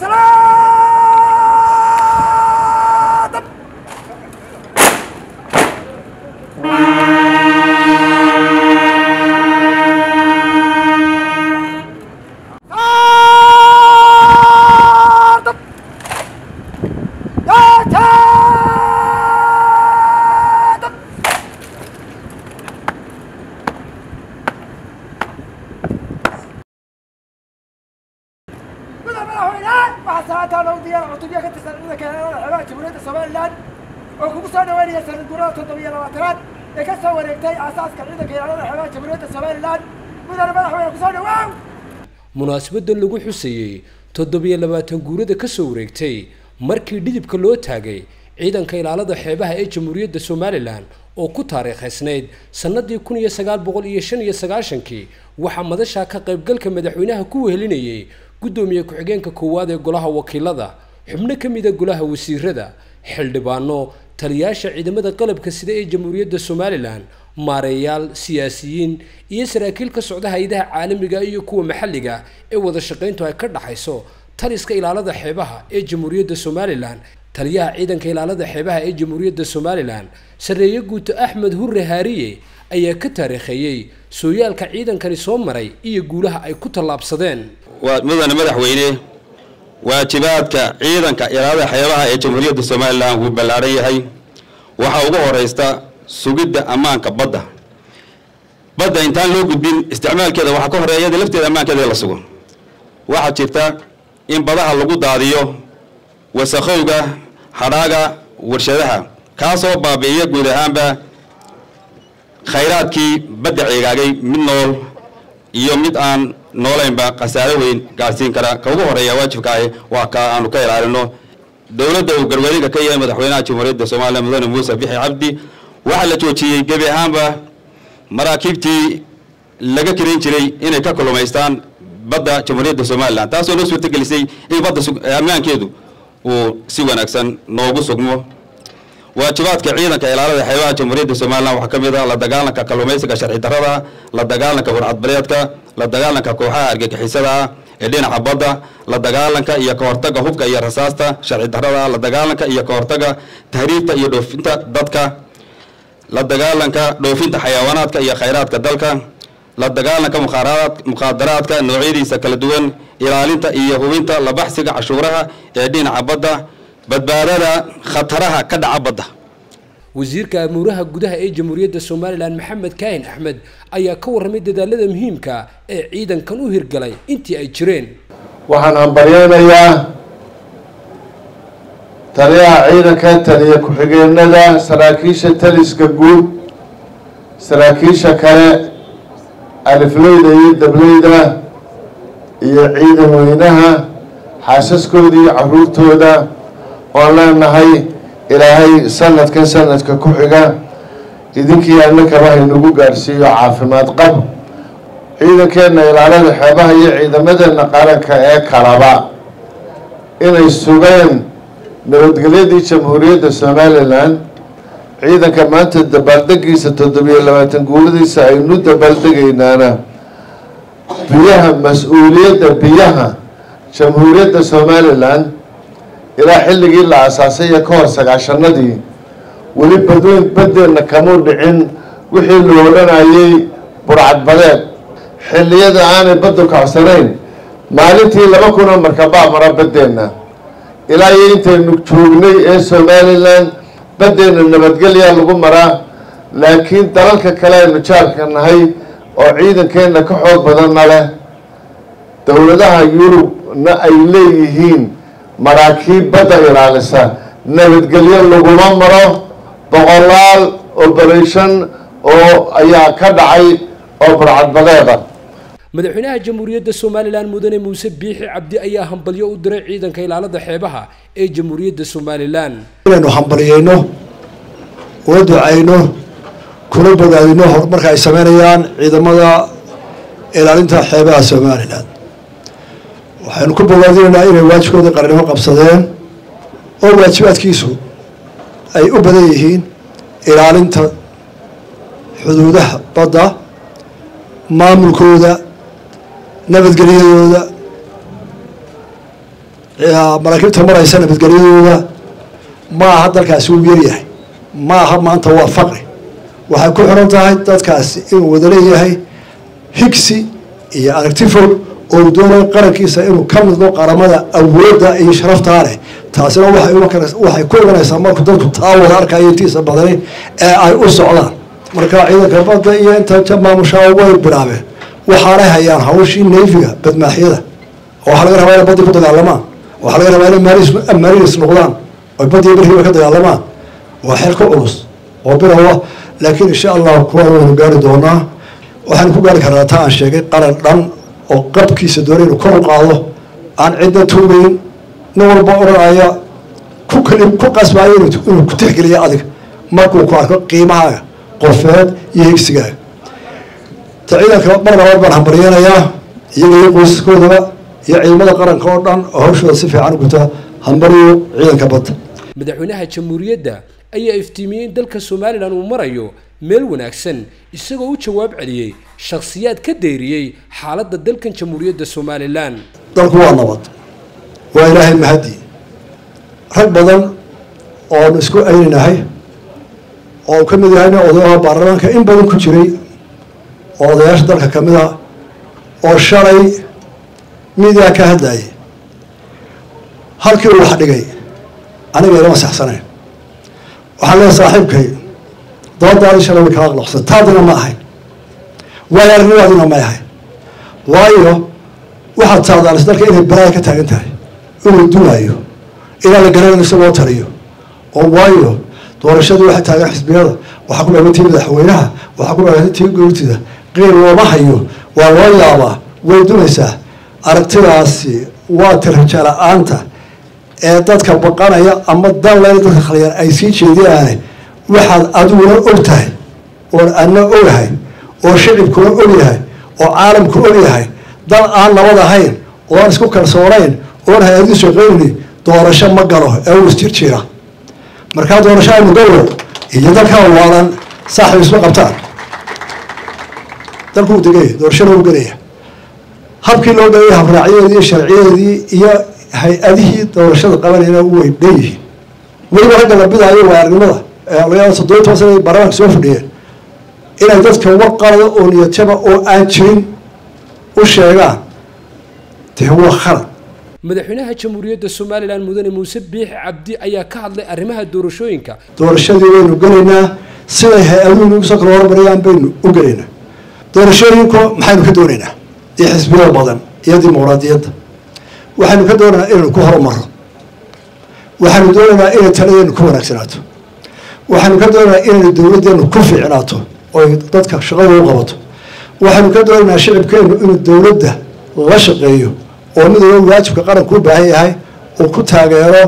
صلاة labaatanaad ee ka soo wareegtay aasaaska ciidanka ilaalada xeebaha jamhuuriyadda somalilan mudane madaxweyne ku soo dhawaaw munaasabaddan lagu xusayey toddobiyo labaatan guurada ka soo wareegtay markii dhidibka loo taagay ciidanka ilaalada xeebaha ee jamhuuriyadda somalilan oo ku taariikhaysnayd sannadii kun iyo sagaal boqol iyo shan iyo sagaashankii waxaa madashaa ka qaybgalka madaxweynaha ku wehelinayay guddoomiye ku-xigeenka koowaad ee golaha wakiilada xubno ka mida golaha wasiirada xildhibaano taliyaasha ciidamada qalabka sida ee jamhuuriyadda somalilan maareeyaal siyaasiyiin iyo saraakiil ka socda hay'adaha caalamiga iyo kuwa maxalliga ee wada shaqayntu ay ka dhaxayso taliska ilaalada xeebaha ee jamhuuriyadda somalilan taliyaha ciidanka ilaalada xeebaha ee jamhuuriyadda somalilan sarreeye guuto axmed hurre haariye ayaa ka taariikheeyey sooyaalka ciidankani soo maray iyo guulaha ay ku tallaabsadeen. Waa mudane madaxweyne waajibaadka ciidanka ilaalada xeebaha ee jamhuuriyadda somalilan wuu ballaaran yahay. Waxaa ugu horeysta sugidda ammaanka badda. Badda intaan loo gudbin isticmaalkeeda waxaa ka horreeya iyada lafteeda ammaankeeda la sugo. Waxaa jirta in badaha lagu daadiyo wasakhowga hadhaaga warshadaha kaasoo baabi'iya guud ahaanba khayraadkii badda cigaagay mid nool iyo mid aan noolaynba khasaare weyn gaarsiin kara. Ka ugu horreeya waajibkaahi waa ka aanu ka ilaalino. Dowladda uu garwareega ka yahay madaxweynaha jamhuuriyadda soomaaliya mudane muuse bixi cabdi. Waxaa la joojiyey gebi ahaanba maraakiibtii laga kiran jiray inay ka kulumaystaan badda jamhuuriyadda somalilan taasoo noo suurtagelisay in badda ammaankeedu uu si wanaagsan noogu sugmo waajibaadka ciidanka ilaalada xeebaha jamhuuriyadda somalilan waxaa ka mid ah la dagaalanka kalluumaysiga sharci darrada la dagaalanka burcadbareedka la dagaalanka kooxaha argagixisada ah ee dhinaca badda la dagaalanka iyo ka hortaga hubka iyo rasaasta sharci darrada la dagaalanka iyo ka hortaga tahriibta iyo dhoofinta dadka la dagaalanka dhoofinta xayawaanaadka iyo khayraadka dalka la dagaalanka mukhaadaraadka noocyadiisa kala duwan ilaalinta iyo hubinta la baxsiga cashuuraha ee dhinaca badda badbaadada khataraha ka dhaca badda. Wasiirka amuuraha gudaha ee jamhuuriyadda somalilan maxamed kaahin axmed ayaa ka warramay dadaalada muhiimka ee ciidankan u hirgalay intii ay jireen. Waxaan hambaryeynayaa taliyaha ciidanka taliya ku-xigeenada saraakiisha taliska guud saraakiisha kale alifleyda iyo dableyda iyo ciidan weynaha xaasaskooda iyo caruurtooda oon leenahay ilaahay sanadkan sanadka ku xiga idinkii annakaba haynagu gaadhsiiyo caafimaad qab. Ciidankeenna ilaalada xeebaha iyo ciidamadeenna qaranka ee kalaba. Inay sugeen nabadgelyadii jamhuuriyadda somalilan. Ciidanka maanta dabaaldegiisa toddobiyo labaatan guuladiisa aynu dabaaldegaynaana biyaha mas'uuliyadda biyaha jamhuuriyadda somalilan ilaa xilligii la asaasay iyo ka hor sagaashanadii weli badweyn baddeenna kamuu dhicin wixii la odhanayay burcadbadeed xilliyada aanay baddu kacsanayn maalintii laba kunoo markabaa mara baddeenna ilaa iyo intaynu joognay ee somalilan baddeenna nabadgelyaa lagu maraa laakiin dalalka kale aynu jaarka nahay oo ciidankeenna ka xoog badanna leh. Dowladaha yurubna ay leeyihiin maraakiib badda ilaalisa nabadgelyo laguma maro. Boqolaal operation oo ayaa ka dhacay oo burcadbadeeda madaxweynaha jamhuuriyadda somalilan mudane muuse biixi cabdi ayaa hambalyo u diray ciidanka ilaalada xeebaha ee jamhuuriyadda somalilan. Inaynu hambalyeyno una ducayno kuna bogaadino horumarka ay sameynayaan ciidamada ilaalinta xeebaha somalilan waxaynu ku bogaadinaynaa inay waajibkooda qarannimo qabsadeen oo waajibaadkiisu ay u badan yihiin ilaalinta xuduudaha badda maamulkooda nabadgelyadooda maraakiibta maraysa nabadgelyadooda ma aha dalkaasi uu yaryahay ma aha maanta waa faqri. Waxay ku xiran tahay dadkaasi inuu wada leeyahay higsi iyo aragti oo doonayo qarankiisa inuu ka midno qaramada awoodda iyo sharaftaa leh. Taasina waxay ku imanaysaa markuu dadku taa wada arkayo intiisa badani ee ay u socdaan. Marka ciidanka badda iyo inta maamushaa way bilaabeen waxaanay hayaan hawshii neyfiga badmaaxyada. Waxaa laga rabaa inay badii ku dagaalamaan waxaa laga rabaa inay marinis noqdaan oy badii berihiiba ka dagaalamaan waa xeel ka culus oo birawa laakiin insha allah kuwaan waynu gaari doonaa waxaanu ku gaari karnaa taa aan sheegay qaran dhan oo qabkiisa doona inuu kor u qaado aan cidna tuugayn nin walba odhanaya ku qasbaayo inuu ku tixgeliya adiga. Markuu ku arko qiimahaaga qofeed iyo higsigaaga ta ciidanka mar labaad baan hambaryeynayaa iyaga iyo qoysaskoodaba iyo ciidamada qaranka oo dhan oo hawshooda si fiican u gutaa hambariyo ciidanka badda. Madaxweynaha jamhuuriyadda ayaa iftiimiyey in dalka somalilan uu marayo meel wanaagsan isagoo u jawaab celiyey shakhsiyaad ka dayriyey xaaladda dalkan jamhuuriyadda somalilan. Dalku waa nabad waa ilaahay mahadii rag badan oonu isku ayninahay oo ka mid yahayna odayaha baarlamaanka in badan ku jiray oo odayaasha dalka ka mid a oo shalay midiyaa ka hadlayay halkii uu wax dhigay aniga ilama saxsanayn waxaan leehay saaxiibkay dabadaadii shalay way kaa aqloqsan taadina ma ahayn waayo arnimaadina may ahayn waayo waxaad saadaalis dalka inay balaaya ka taagan tahay. Inuu duwaayo inaan la garanayn isagoo taliyo. Oo waayo doorashadii waxay taagan xisbiyada. Waxaa ku dhaagan tii madaxweynaha waxaa ku dhaagan tii guurtida qiil looma hayo. Waa loo yaabaa way dunaysaa. Aragtidaasi waa tiraja la'aanta ee dadka baqanaya ama dan leyna dadka khaliyaan ay sii jeediyaane waxaad adiguna og tahay oon adna ogahay oo shicibkuna ogyahay oo caalamku ogyahay dal aan nabad ahayn oo aan isku kalsoonayn oon hay'adii shaqaynayni doorasho ma galo ee uu isjirjiira markaa doorasho aynu iyo dalkaa waalan saaxib isma qabtaan. Dalkuu degaya doorashana u gelaya habkii loo galaya habraacyadeedii iyo sharciyadeedii iyo hay'adihii doorashada qabanayna way dhan yihiin. Weliba ragga la bidaayo waa aragnimada laga toddobiy toban sana baarlamaanka soo fadhiyeen inay dadka waqalada oo niyadjaba oo aan jirin u sheegaan dee waa khalad. Madaxweynaha jamhuuriyadda somalilan mudane muuse biix cabdi ayaa ka hadlay arrimaha doorashooyinka. Doorashadii waynu gelaynaa siday hay'aduhu nagu soo kala hormarayaan baynu u gelaynaa. Doorashooyinku maxaynu ka doonaynaa? Iyo xisbiyada badan iyo dimuqraadiyadda waxaynu ka doonaynaa inaynu ku horumaro waxaynu doonaynaa inay taladeenu ku wanaagsanaato waxaynu ka doonaynaa inaynu dowladdeenu ku fiicnaato oy dadka shaqada u qabato. Waxaynu ka doonaynaa shicibkeenu inuu dowladda la shaqeeyo oo midooba waajibka qaranku u baahan yahay uu ku taageero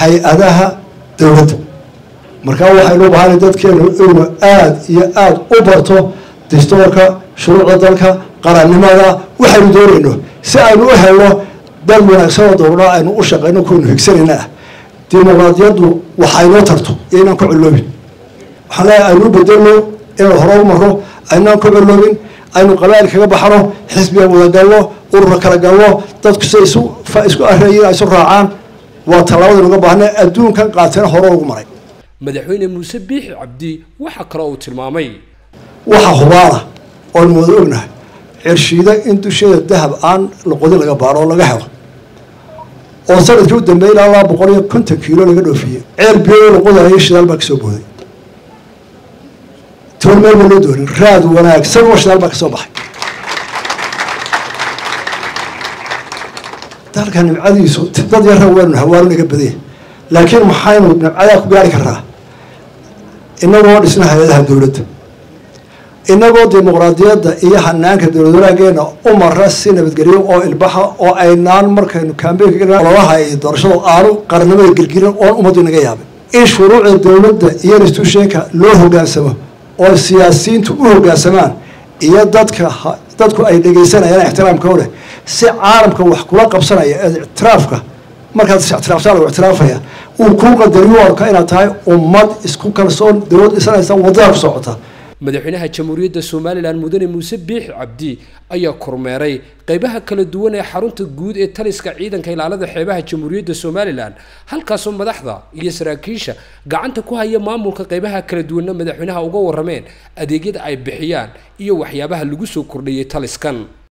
hay'adaha dowladda markaa waxaynu u baahana dadkeenu inuu aada iyo aada u barto dastoorka shuruucda dalka qarannimada waxaynu doonayno si aynu u helno dal wanaagsan oo dowladha aynu u shaqeyno kuwaynu higsanayna ah dimuqraadiyaddu waxaynoo tarto iyo inaan ku culloobin waxaan leeyahay aynu u bedelno inaan hore u marno aynaan ku culloobin aynu qabaa'il kaga baxno xisbiga wadagalno urura kala galno dadku siday isu isku areeyiin ay isu raacaan. Waa tallaabada uga baahnay adduunkan qaateen hore ugu maray. Madaxweyne muuse biixi cabdi waxaa kaloo uu tilmaamay. Waxa hubaana oonu wada ognahay cirshiida in dusheeda dahab aan laqodin laga baaro oo laga helo oo sannadkii u dambeeyay ilaa laba boqol iyo konton kiilo laga dhoofiyey ceel biyo laqodayo shidaal baa ka soo booday toon meel baa loo doonin raad wanaagsan oo shidaal baa ka soo baxay dalka nimcadiisu dad yarra hawaalo naga badanya laakiin maxaynu nimcadaa ku gaari karnaa inagoo dhisna hay'adaha dowladda inagoo dimuqraadiyadda iyo hanaanka dowlad wanaageena u mara si nabadgelyo oo ilbaxa oo aynaan markaynu kambeynkalolaha iyo doorashada aanu qarannimada gelgelin oon ummaddu inaga yaabin. In shuruucda dowladda iyo institutionka loo hogaansamo oo siyaasiyiintu u hogaansamaan iyo dadka dadku ay dhegaysanayaan ixtiraamka leh si caalamka wax kula qabsanaya ee ictiraafka markaad is ictiraaftaa lagu ictiraafaya uu kuu qadariyo arka inaad tahay ummad isku kalsoon dowlad dhisanaysa waddada ku socota madaxweynaha jamhuuriyadda somalilan mudane muuse biixi cabdi ayaa kormeeray qeybaha kala duwan ee xarunta guud ee taliska ciidanka ilaalada xeebaha jamhuuriyadda somalilan. Halkaasoo madaxda iyo saraakiisha gacanta ku haya maamulka qeybaha kala duwanna madaxweynaha uga warameen adeegyada ay bixiyaan iyo waxyaabaha lagu soo kordhiyey taliskan